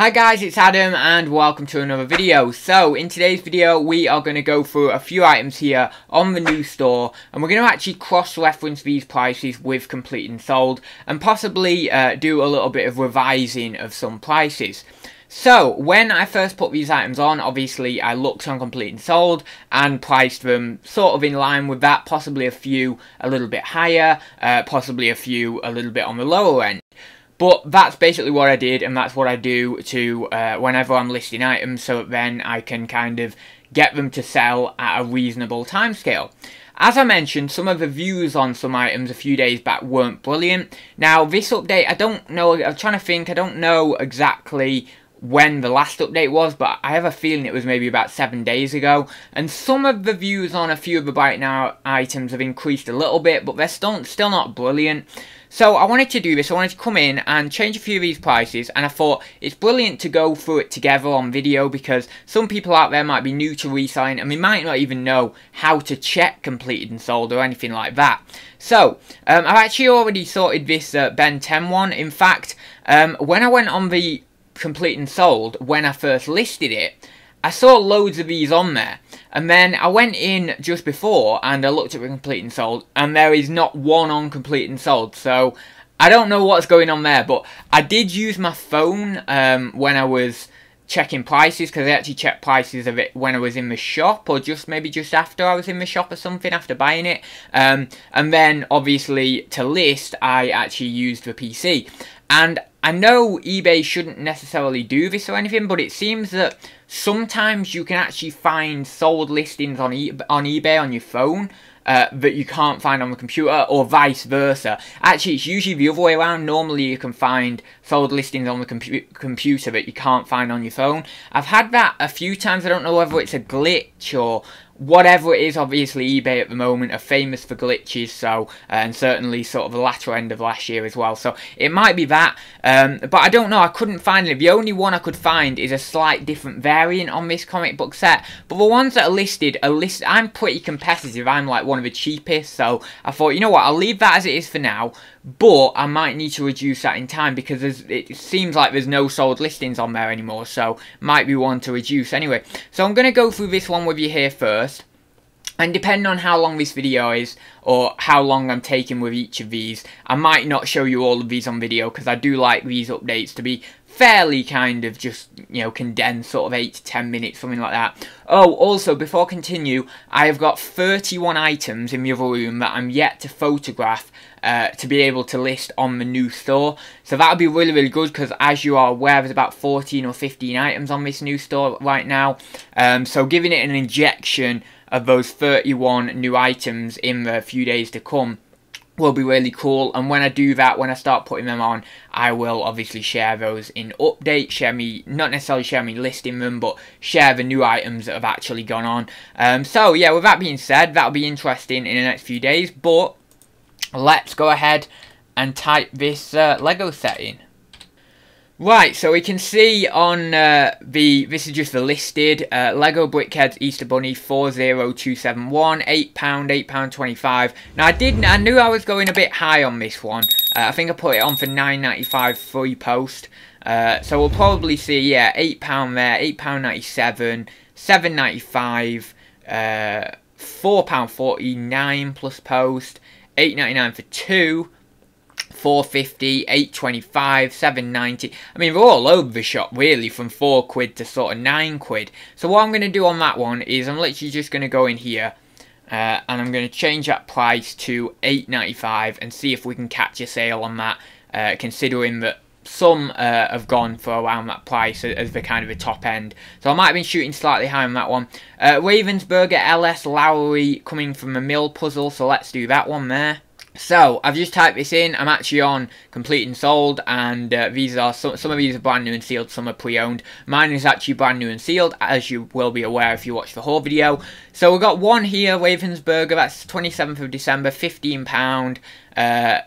Hi guys, it's Adam and welcome to another video. So, in today's video we are going to go through a few items here on the new store and we're going to actually cross-reference these prices with complete and sold and possibly uh, do a little bit of revising of some prices. So, when I first put these items on, obviously I looked on complete and sold and priced them sort of in line with that, possibly a few a little bit higher, uh, possibly a few a little bit on the lower end. But that's basically what I did, and that's what I do to uh, whenever I'm listing items, so then I can kind of get them to sell at a reasonable timescale. As I mentioned, some of the views on some items a few days back weren't brilliant. Now, this update, I don't know, I'm trying to think, I don't know exactly when the last update was, but I have a feeling it was maybe about seven days ago. And some of the views on a few of the Buy It Now items have increased a little bit, but they're still, still not brilliant. So I wanted to do this, I wanted to come in and change a few of these prices, and I thought it's brilliant to go through it together on video because some people out there might be new to reselling and they might not even know how to check completed and sold or anything like that. So, um, I've actually already sorted this uh, Ben 10 one. In fact, um, when I went on the complete and sold when I first listed it, I saw loads of these on there. And then I went in just before and I looked at the complete and sold and there is not one on complete and sold. So I don't know what's going on there, but I did use my phone um, when I was checking prices because I actually checked prices of it when I was in the shop or just maybe just after I was in the shop or something after buying it. Um, and then obviously to list, I actually used the PC. And I know eBay shouldn't necessarily do this or anything, but it seems that sometimes you can actually find sold listings on, e on eBay on your phone uh, that you can't find on the computer, or vice versa. Actually, it's usually the other way around. Normally, you can find sold listings on the compu computer that you can't find on your phone. I've had that a few times. I don't know whether it's a glitch or whatever it is, obviously eBay at the moment are famous for glitches, so uh, and certainly sort of the latter end of last year as well. So it might be that, um, but I don't know. I couldn't find it. The only one I could find is a slight different variant on this comic book set. But the ones that are listed are listed. I'm pretty competitive. I'm like one of the cheapest, so I thought, you know what, I'll leave that as it is for now. But I might need to reduce that in time because it seems like there's no sold listings on there anymore, so might be one to reduce anyway. So I'm going to go through this one with you here first. And depending on how long this video is, or how long I'm taking with each of these, I might not show you all of these on video, because I do like these updates to be fairly kind of just, you know, condensed, sort of 8 to 10 minutes, something like that. Oh, also, before I continue, I have got 31 items in the other room that I'm yet to photograph uh, to be able to list on the new store. So that would be really, really good because as you are aware, there's about 14 or 15 items on this new store right now. Um, so giving it an injection of those 31 new items in the few days to come will be really cool. And when I do that when I start putting them on I will obviously share those in updates share me not necessarily share me listing them but share the new items that have actually gone on. Um, so yeah with that being said that'll be interesting in the next few days but let's go ahead and type this uh, Lego set in Right, so we can see on uh, the, this is just the listed, uh, Lego BrickHeadz Easter Bunny 40271, £8, £8.25. Now I did, I knew I was going a bit high on this one. Uh, I think I put it on for 9.95 free post. Uh, so we'll probably see, yeah, £8 there, £8.97, 7.95, uh, £4.49 plus post, 8.99 for two, 450, 825, 790. I mean, they're all over the shop, really, from 4 quid to sort of 9 quid. So what I'm going to do on that one is I'm literally just going to go in here uh, and I'm going to change that price to 8.95 and see if we can catch a sale on that, uh, considering that some uh, have gone for around that price as the kind of a top end. So I might have been shooting slightly higher on that one. Uh, Ravensburger LS Lowry coming from a mill puzzle, so let's do that one there. So, I've just typed this in, I'm actually on Complete and Sold, and uh, these are, some, some of these are brand new and sealed, some are pre-owned. Mine is actually brand new and sealed, as you will be aware if you watch the whole video. So we've got one here, Ravensburger, that's 27th of December, £15, uh,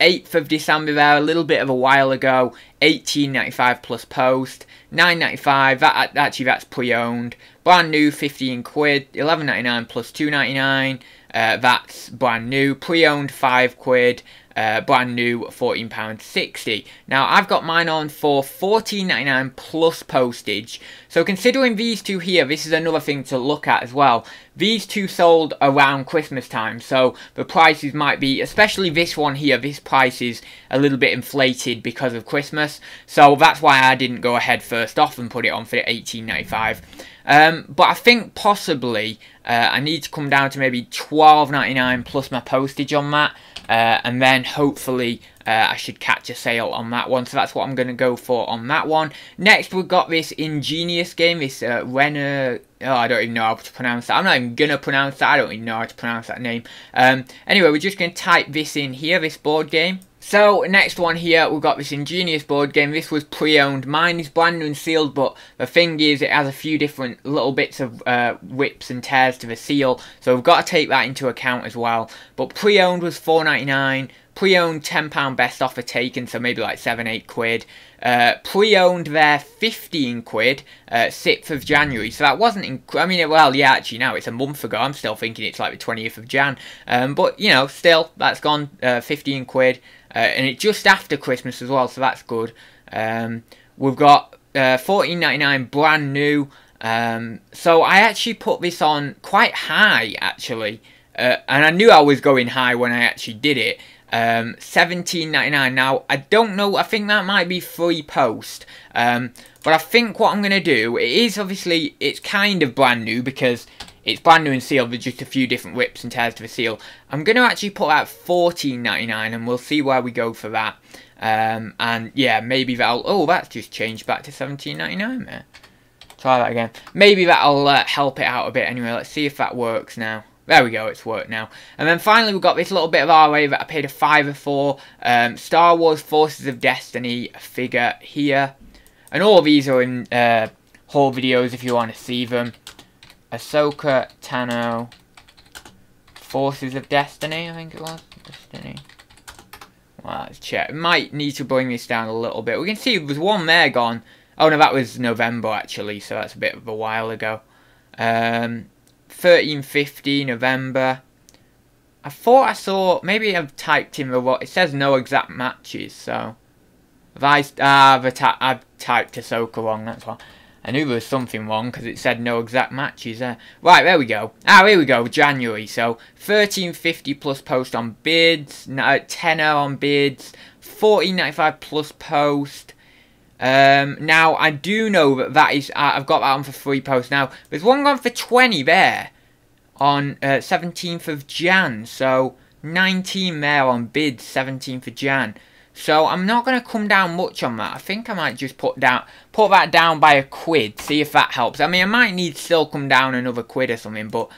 8th of December there, a little bit of a while ago, 18.95 plus post, 9.95. That actually that's pre-owned. Brand new, 15 quid, 11.99 plus 2.99. Uh, that's brand new. Pre-owned, 5 quid. Uh, brand new £14.60. Now I've got mine on for $14.99 plus postage. So considering these two here, this is another thing to look at as well. These two sold around Christmas time, so the prices might be, especially this one here, this price is a little bit inflated because of Christmas. So that's why I didn't go ahead first off and put it on for $18.95. Um, but I think possibly uh, I need to come down to maybe $12.99 plus my postage on that. Uh, and then hopefully uh, I should catch a sale on that one. So that's what I'm going to go for on that one. Next, we've got this Ingenious game, this uh, Renner... Oh, I don't even know how to pronounce that. I'm not even going to pronounce that. I don't even know how to pronounce that name. Um, anyway, we're just going to type this in here, this board game. So, next one here, we've got this Ingenious board game. This was pre-owned. Mine is brand new and sealed, but the thing is, it has a few different little bits of uh, whips and tears to the seal, so we've got to take that into account as well. But pre-owned was four ninety nine. Pre-owned £10 best offer taken, so maybe like 7, 8 quid. Uh, pre-owned there 15 quid, uh, 6th of January. So that wasn't, I mean, well, yeah, actually now it's a month ago. I'm still thinking it's like the 20th of Jan. Um, but, you know, still, that's gone, uh, 15 quid. Uh, and it just after Christmas as well, so that's good. Um, we've got uh, 14.99 brand new. Um, so I actually put this on quite high, actually. Uh, and I knew I was going high when I actually did it. Um, 17.99. Now, I don't know, I think that might be free post. Um, but I think what I'm going to do, it is obviously, it's kind of brand new because it's brand new and sealed with just a few different rips and tears to the seal. I'm going to actually put out 14.99 and we'll see where we go for that. Um, and yeah, maybe that'll... Oh, that's just changed back to 17.99 there. Try that again. Maybe that'll uh, help it out a bit anyway. Let's see if that works now. There we go, it's worked now. And then finally we've got this little bit of RA that I paid a fiver for. Um, Star Wars Forces of Destiny figure here. And all these are in uh, haul videos if you want to see them. Ahsoka Tano Forces of Destiny, I think it was. Destiny. Well, let's check. Might need to bring this down a little bit. We can see there's one there gone. Oh no, that was November actually, so that's a bit of a while ago. Um, 1350 November. I thought I saw, maybe I've typed in the what, it says no exact matches, so. Have I, ah, I've, I've typed Ahsoka wrong, that's why. I knew there was something wrong because it said no exact matches there. Right, there we go. Ah, here we go, January. So, 1350 plus post on bids, uh, tenner on bids, 1495 plus post. Um, now, I do know that that is, I've got that on for free post. Now, there's one gone for 20 there on uh, 17th of Jan. So, 19 there on bid 17th of Jan. So I'm not going to come down much on that. I think I might just put down put that down by a quid, see if that helps. I mean, I might need still come down another quid or something, but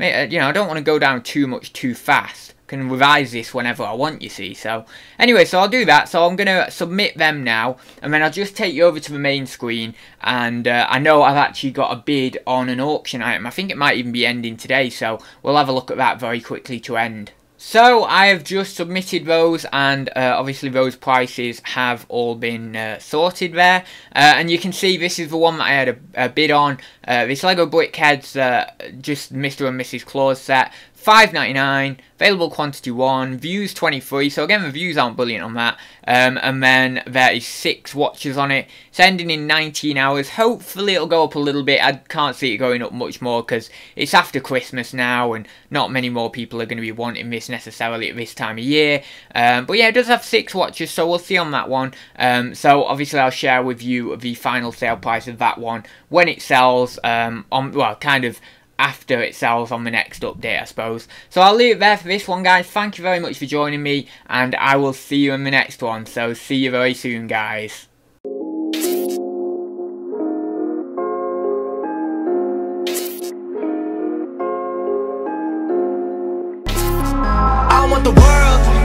uh, you know, I don't want to go down too much too fast. Can revise this whenever I want, you see. So anyway, so I'll do that. So I'm going to submit them now, and then I'll just take you over to the main screen. And uh, I know I've actually got a bid on an auction item. I think it might even be ending today, so we'll have a look at that very quickly to end. So I have just submitted those and uh, obviously those prices have all been uh, sorted there uh, and you can see this is the one that I had a, a bid on uh, this Lego BrickHeadz just Mr. and Mrs. Claus set 5.99 available quantity 1 views 23 so again the views aren't brilliant on that. Um, and then there is 6 watches on it. It's ending in 19 hours. Hopefully it'll go up a little bit. I can't see it going up much more because it's after Christmas now and not many more people are going to be wanting this necessarily at this time of year. Um, but yeah it does have 6 watches so we'll see on that one. Um, so obviously I'll share with you the final sale price of that one when it sells um, on well kind of after it sells on the next update, I suppose. So I'll leave it there for this one, guys. Thank you very much for joining me, and I will see you in the next one. So see you very soon, guys.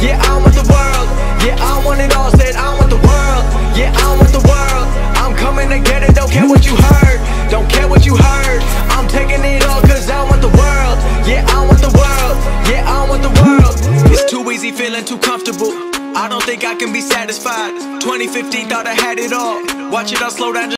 Yeah, I want the world. Yeah, I want it all, said I want the world. Yeah, I want the world. I'm coming to get it, don't care what you heard. Don't care what you heard. I'm taking it all Yeah, I want the world. Yeah, I want the world. It's too easy feeling too comfortable. I don't think I can be satisfied. 2015 thought I had it all. Watch it all slow down.